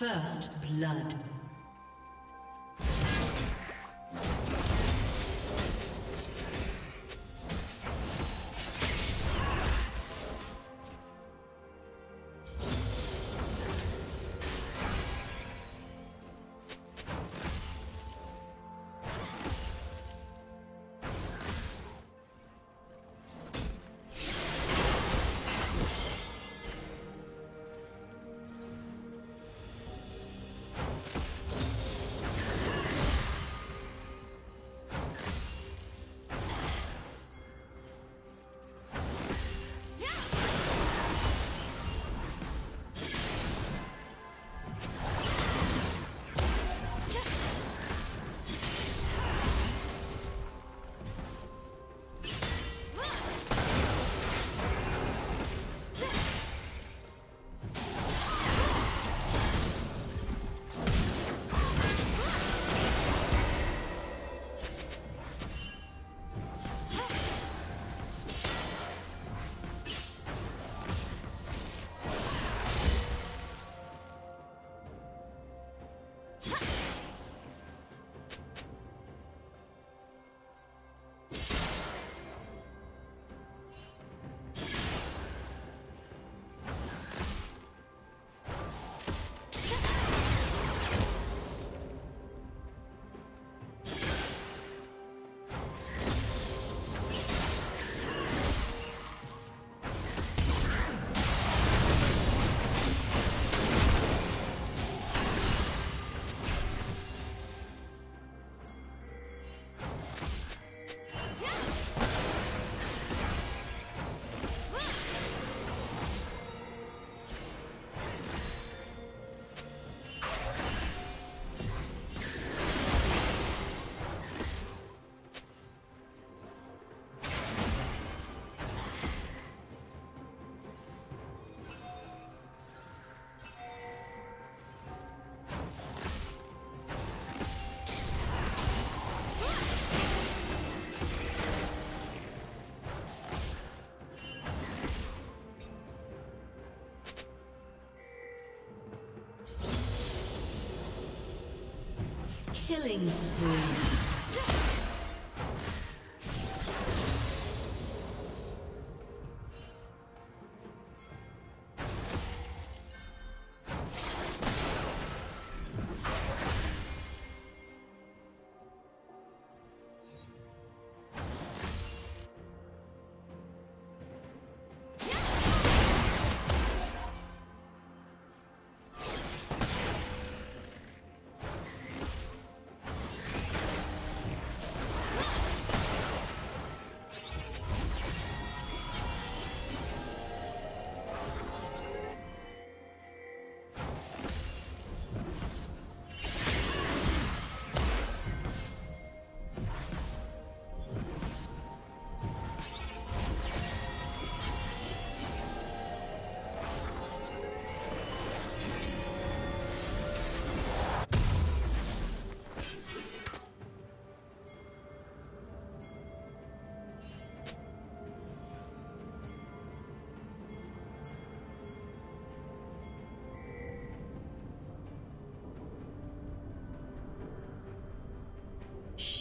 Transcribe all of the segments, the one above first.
First blood. Killing spree.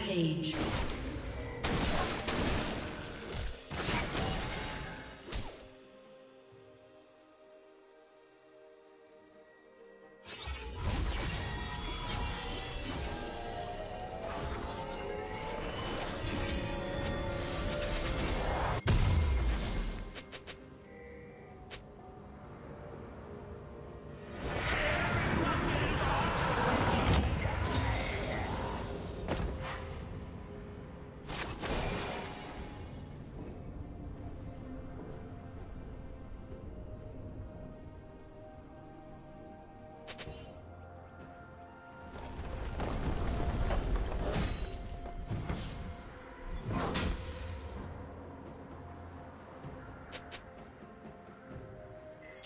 Rampage.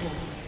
Thank you.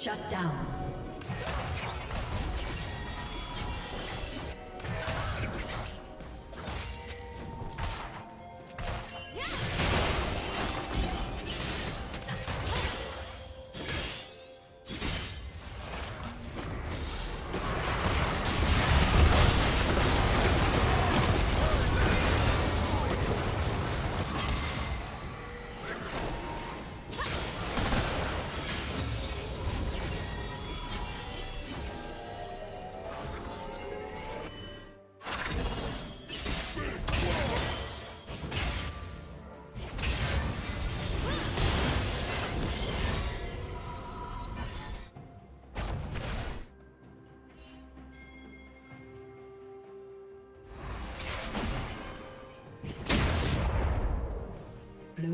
Shut down.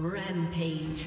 Rampage.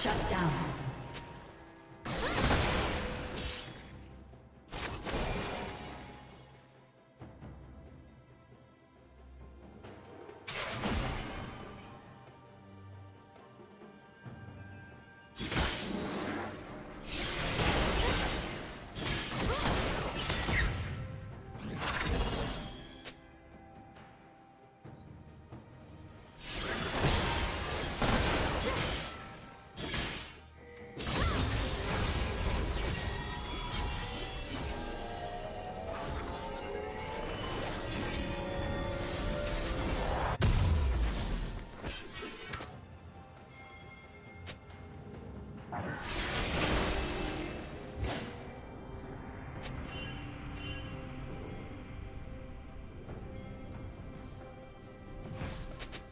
Shut down.